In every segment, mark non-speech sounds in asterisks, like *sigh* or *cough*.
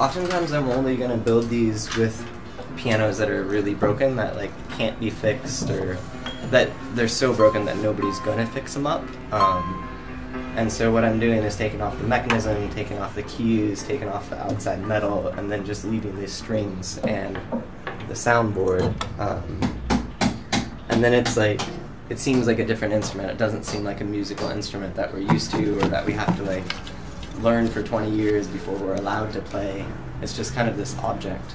Oftentimes, I'm only gonna build these with pianos that are really broken that like can't be fixed or that they're so broken that nobody's gonna fix them up. Um, and so what I'm doing is taking off the mechanism, taking off the keys, taking off the outside metal, and then just leaving these strings and the soundboard. Um, and then it's like it seems like a different instrument. It doesn't seem like a musical instrument that we're used to or that we have to like learn for 20 years before we're allowed to play. It's just kind of this object.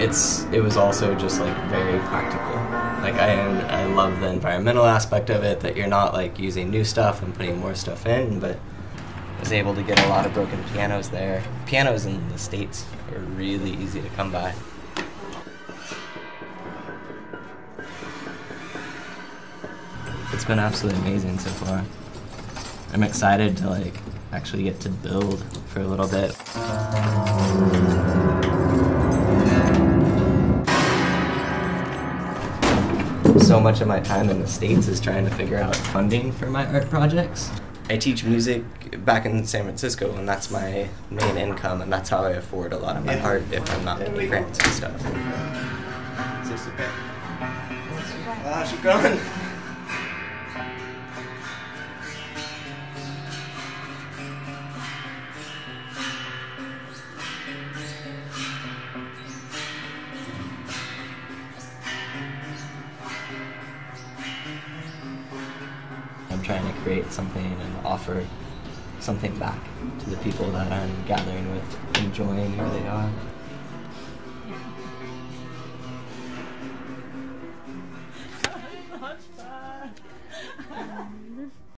It's it was also just like very practical. Like I I love the environmental aspect of it that you're not like using new stuff and putting more stuff in, but I was able to get a lot of broken pianos there. Pianos in the States are really easy to come by. It's been absolutely amazing so far. I'm excited to like actually get to build for a little bit. So much of my time in the States is trying to figure out funding for my art projects. I teach music back in San Francisco, and that's my main income, and that's how I afford a lot of my art if I'm not getting grants and stuff. Is this okay? Ah, she's gone. Trying to create something and offer something back to the people that I'm gathering with, enjoying who they are. *laughs* Fun. *laughs*